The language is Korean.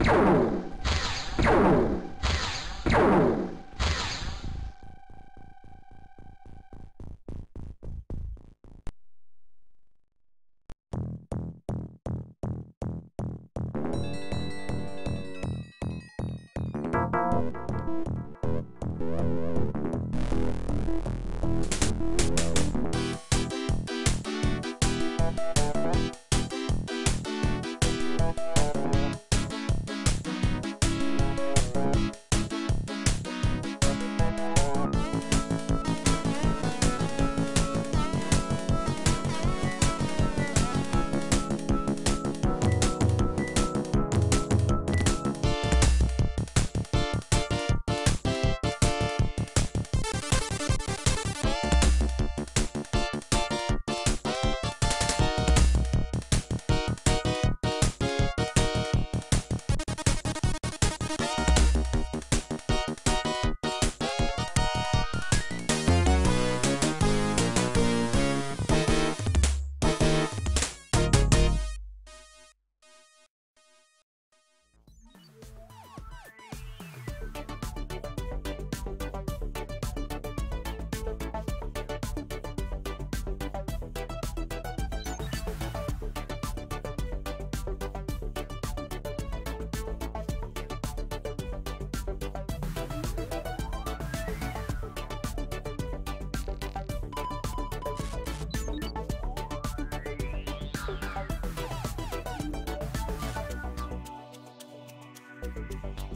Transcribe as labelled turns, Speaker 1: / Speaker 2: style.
Speaker 1: Wow. Thank